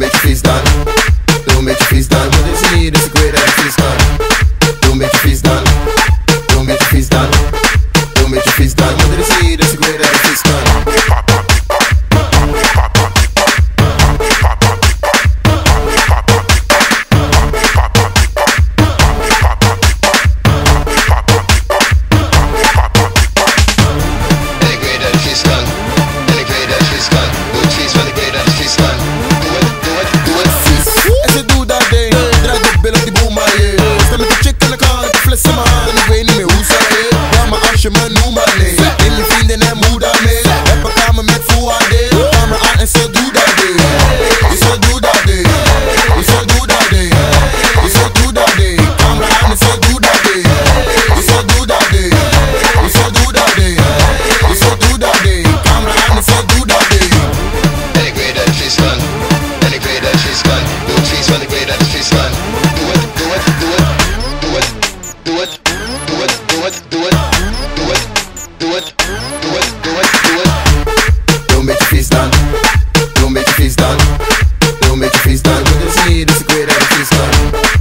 make trees done. meio me freestyle eu saí desse coelho